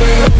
We'll.